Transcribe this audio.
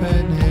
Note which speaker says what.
Speaker 1: definition.